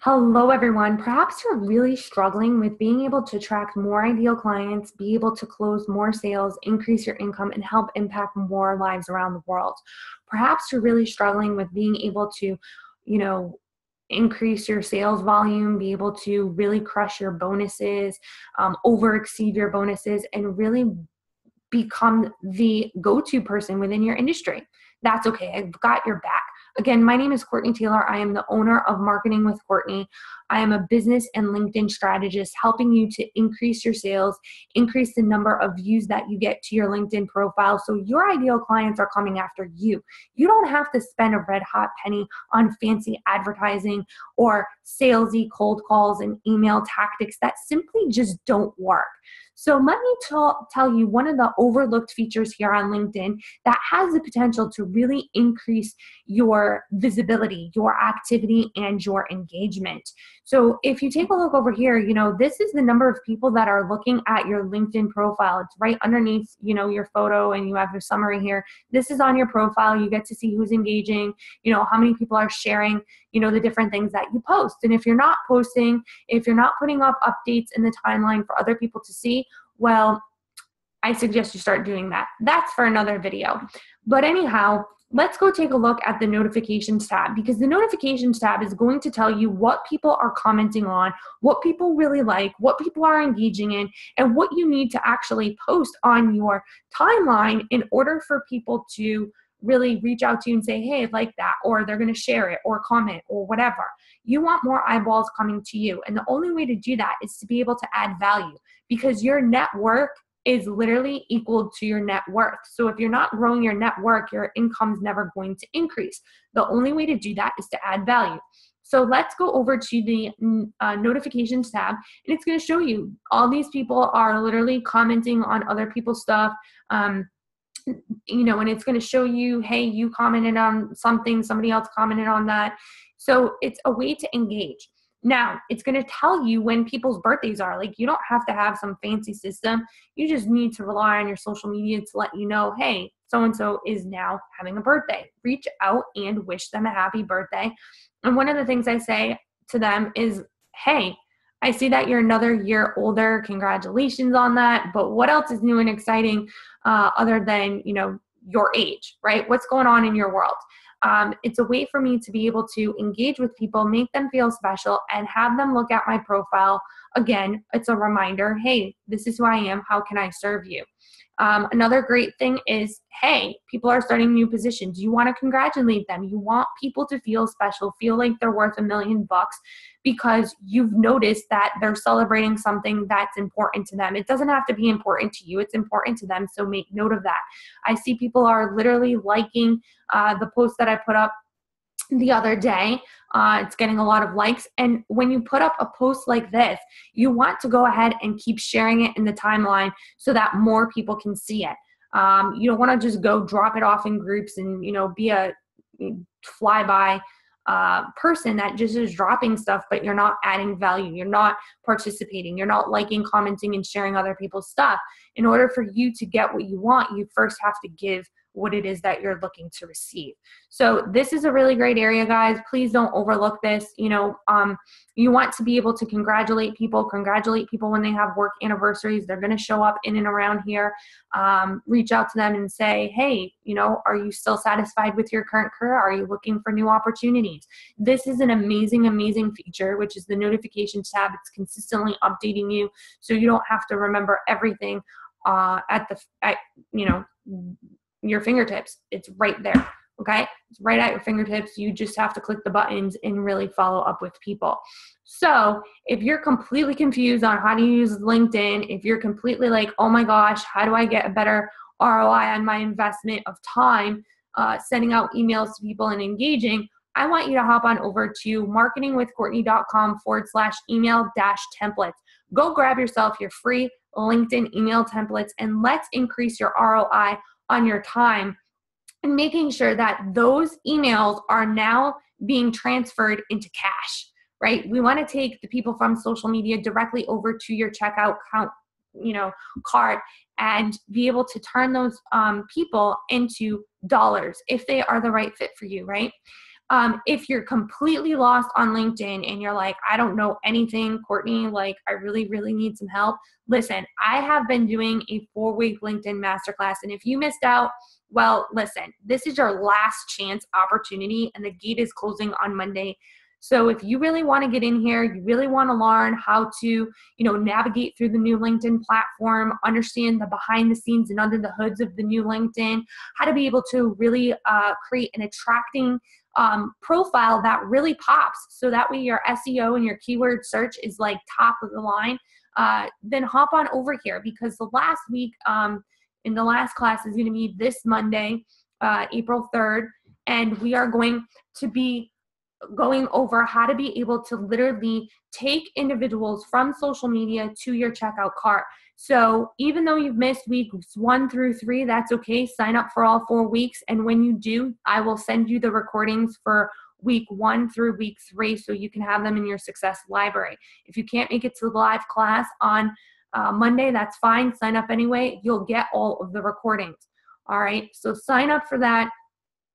Hello, everyone. Perhaps you're really struggling with being able to attract more ideal clients, be able to close more sales, increase your income, and help impact more lives around the world. Perhaps you're really struggling with being able to, you know, increase your sales volume, be able to really crush your bonuses, um, over exceed your bonuses, and really become the go to person within your industry. That's okay. I've got your back. Again, my name is Courtney Taylor. I am the owner of Marketing with Courtney. I am a business and LinkedIn strategist helping you to increase your sales, increase the number of views that you get to your LinkedIn profile so your ideal clients are coming after you. You don't have to spend a red hot penny on fancy advertising or salesy cold calls and email tactics that simply just don't work. So, let me t- tell you one of the overlooked features here on LinkedIn that has the potential to really increase your visibility, your activity, and your engagement. So, if you take a look over here, you know, this is the number of people that are looking at your LinkedIn profile. It's right underneath, you know, your photo, and you have your summary here. This is on your profile. You get to see who's engaging, you know, how many people are sharing, you know, the different things that you post. And if you're not posting, if you're not putting up updates in the timeline for other people to see, well, I suggest you start doing that. That's for another video. But anyhow, let's go take a look at the notifications tab because the notifications tab is going to tell you what people are commenting on, what people really like, what people are engaging in, and what you need to actually post on your timeline in order for people to really reach out to you and say, hey, I like that, or they're going to share it or comment or whatever. You want more eyeballs coming to you. And the only way to do that is to be able to add value because your network is literally equal to your net worth. So if you're not growing your network, your income's never going to increase. The only way to do that is to add value. So let's go over to the uh, notifications tab, and it's going to show you all these people are literally commenting on other people's stuff. Um, you know, and it's going to show you, hey, you commented on something, somebody else commented on that. So it's a way to engage. Now, it's going to tell you when people's birthdays are. Like, you don't have to have some fancy system. You just need to rely on your social media to let you know, hey, so and so is now having a birthday. Reach out and wish them a happy birthday. And one of the things I say to them is, hey, I see that you're another year older. Congratulations on that. But what else is new and exciting uh, other than, you know, your age, right? What's going on in your world? Um, it's a way for me to be able to engage with people, make them feel special, and have them look at my profile. Again, it's a reminder hey, this is who I am. How can I serve you? Um, another great thing is hey, people are starting new positions. You want to congratulate them. You want people to feel special, feel like they're worth a million bucks because you've noticed that they're celebrating something that's important to them. It doesn't have to be important to you, it's important to them. So make note of that. I see people are literally liking uh, the post that I put up the other day. Uh, it's getting a lot of likes. And when you put up a post like this, you want to go ahead and keep sharing it in the timeline so that more people can see it. Um, you don't want to just go drop it off in groups and you know be a flyby uh, person that just is dropping stuff, but you're not adding value. You're not participating. You're not liking, commenting, and sharing other people's stuff. In order for you to get what you want, you first have to give what it is that you're looking to receive. So this is a really great area, guys. Please don't overlook this. You know, um, you want to be able to congratulate people, congratulate people when they have work anniversaries. They're going to show up in and around here. Um, reach out to them and say, hey, you know, are you still satisfied with your current career? Are you looking for new opportunities? This is an amazing, amazing feature, which is the notifications tab. It's consistently updating you, so you don't have to remember everything uh, at the at, you know your fingertips. It's right there. Okay. It's right at your fingertips. You just have to click the buttons and really follow up with people. So if you're completely confused on how to use LinkedIn, if you're completely like, oh my gosh, how do I get a better ROI on my investment of time uh, sending out emails to people and engaging, I want you to hop on over to marketingwithcourtney.com forward slash email dash templates. Go grab yourself your free LinkedIn email templates and let's increase your ROI on your time. And making sure that those emails are now being transferred into cash right? We want to take the people from social media directly over to your checkout count you know cart and be able to turn those um, people into dollars if they are the right fit for you right Um, if you're completely lost on LinkedIn and you're like, I don't know anything, Courtney, like I really, really need some help, listen, I have been doing a four week LinkedIn masterclass. And if you missed out, well, listen, this is your last chance opportunity, and the gate is closing on Monday. So if you really want to get in here, you really want to learn how to, you know, navigate through the new LinkedIn platform, understand the behind the scenes and under the hoods of the new LinkedIn, how to be able to really uh, create an attracting um, profile that really pops so that way your SEO and your keyword search is like top of the line, uh, then hop on over here because the last week um, in the last class is going to be this Monday, uh, April 3rd, and we are going to be going over how to be able to literally take individuals from social media to your checkout cart. So even though you've missed weeks one through three, that's okay. Sign up for all four weeks. And when you do, I will send you the recordings for week one through week three so you can have them in your success library. If you can't make it to the live class on uh, Monday, that's fine. Sign up anyway. You'll get all of the recordings. All right. So sign up for that.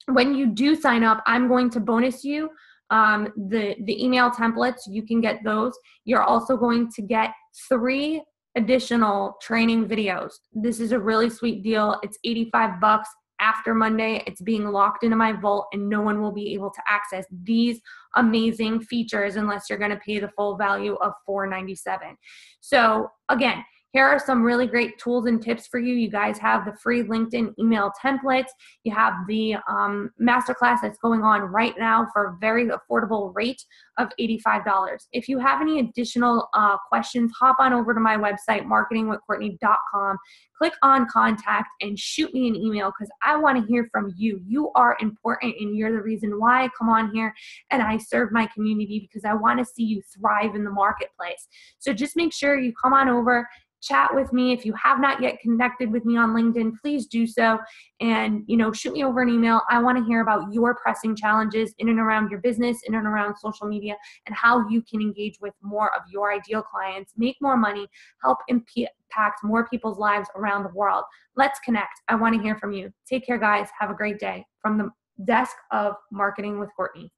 When you do sign up, I'm going to bonus you um, the the email templates you can get those. You're also going to get three additional training videos. This is a really sweet deal. It's 85 bucks. After monday it's being locked into my vault and no one will be able to access these amazing features unless you're going to pay the full value of 497 so again here are some really great tools and tips for you. You guys have the free LinkedIn email templates. You have the um, masterclass that's going on right now for a very affordable rate of $85. If you have any additional uh, questions, hop on over to my website, marketingwithcourtney.com. Click on contact and shoot me an email because I want to hear from you. You are important and you're the reason why I come on here and I serve my community because I want to see you thrive in the marketplace. So just make sure you come on over chat with me. If you have not yet connected with me on LinkedIn, please do so and, you know, shoot me over an email. I want to hear about your pressing challenges in and around your business, in and around social media and how you can engage with more of your ideal clients, make more money, help impact more people's lives around the world. Let's connect. I want to hear from you. Take care guys. Have a great day from the desk of Marketing with Courtney.